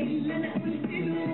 Amen.